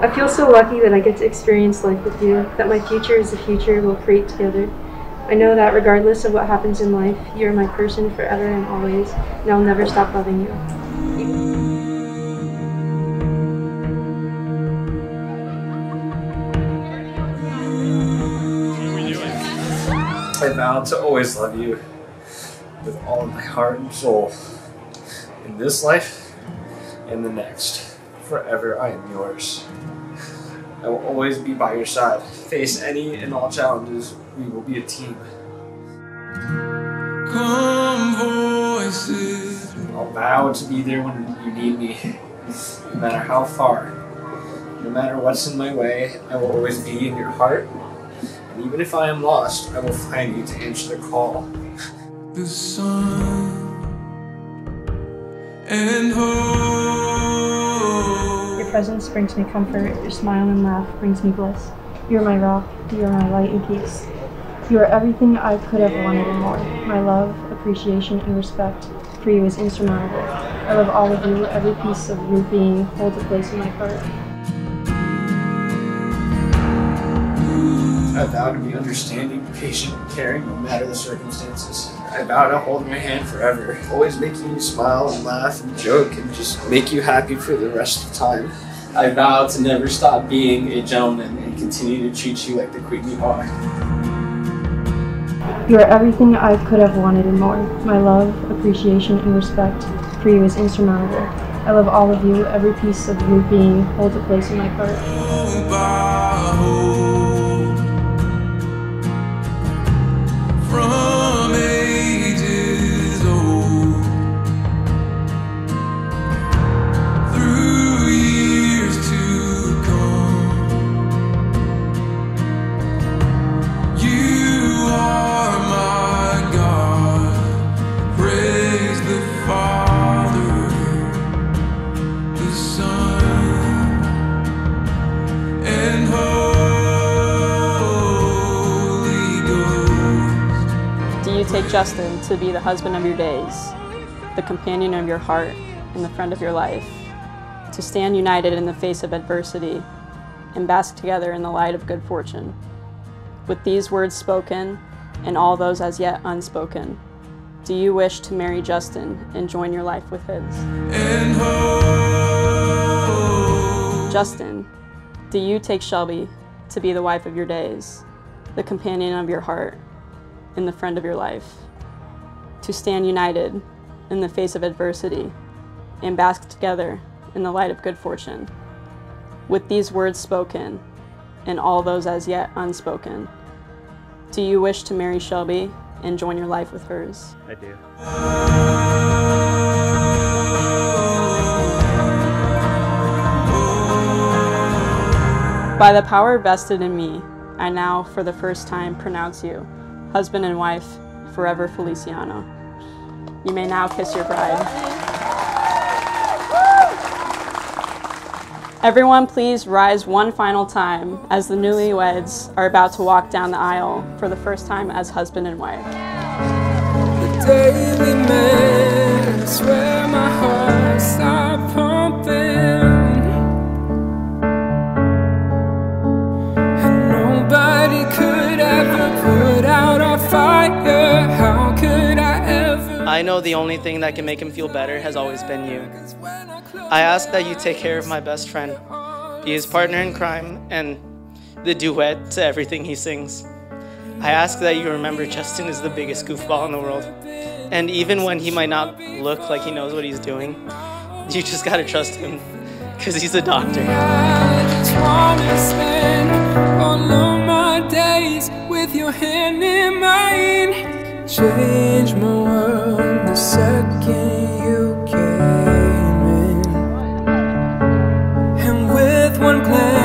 I feel so lucky that I get to experience life with you, that my future is the future we'll create together. I know that regardless of what happens in life, you're my person forever and always, and I'll never stop loving you. I vow to always love you with all of my heart and soul in this life and the next. Forever I am yours. I will always be by your side. Face any and all challenges. We will be a team. Come voices. I'll vow to be there when you need me, no matter how far. No matter what's in my way, I will always be in your heart. And even if I am lost, I will find you to answer the call. The sun and hope. Presence brings me comfort, your smile and laugh brings me bliss. You are my rock, you are my light and peace. You are everything I could have wanted and more. My love, appreciation, and respect for you is insurmountable. I love all of you, every piece of your being holds a place in my heart. I vow to be understanding, patient, and caring no matter the circumstances. I vow to hold my hand forever, always making you smile and laugh and joke and just make you happy for the rest of the time. I vow to never stop being a gentleman and continue to treat you like the queen you are. You are everything I could have wanted and more. My love, appreciation, and respect for you is insurmountable. I love all of you, every piece of your being holds a place in my heart. Take Justin to be the husband of your days, the companion of your heart, and the friend of your life, to stand united in the face of adversity and bask together in the light of good fortune? With these words spoken and all those as yet unspoken, do you wish to marry Justin and join your life with his? Justin, do you take Shelby to be the wife of your days, the companion of your heart, and the friend of your life, to stand united in the face of adversity and bask together in the light of good fortune? With these words spoken and all those as yet unspoken, do you wish to marry Shelby and join your life with hers? I do. By the power vested in me, I now, for the first time, pronounce you husband and wife, forever Feliciano. You may now kiss your bride. Everyone, please rise one final time as the newlyweds are about to walk down the aisle for the first time as husband and wife. I know the only thing that can make him feel better has always been you. I ask that you take care of my best friend, be his partner in crime, and the duet to everything he sings. I ask that you remember Justin is the biggest goofball in the world. And even when he might not look like he knows what he's doing, you just gotta trust him, because he's a doctor. Change my world second you came in. And with one glance,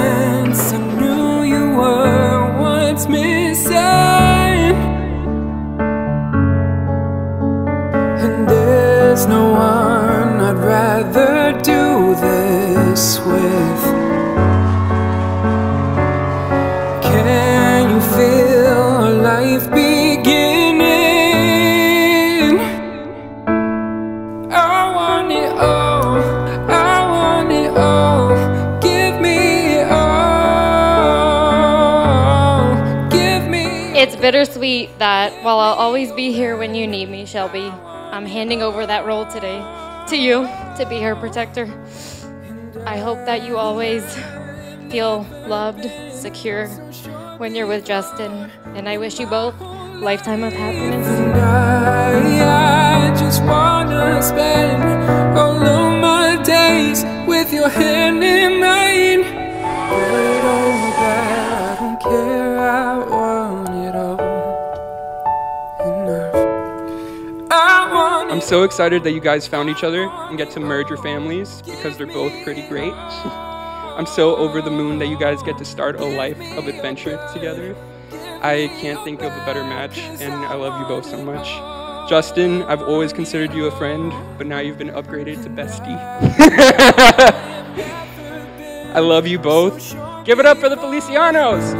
bittersweet that while I'll always be here when you need me, Shelby, I'm handing over that role today to you to be her protector. I hope that you always feel loved, secure when you're with Justin, and I wish you both a lifetime of happiness. I, I just wanna spend all of my days with your hand in mine. So excited that you guys found each other and get to merge your families because they're both pretty great. I'm so over the moon that you guys get to start a life of adventure together. I can't think of a better match, and I love you both so much. Justin, I've always considered you a friend, but now you've been upgraded to bestie. I love you both. Give it up for the Felicianos!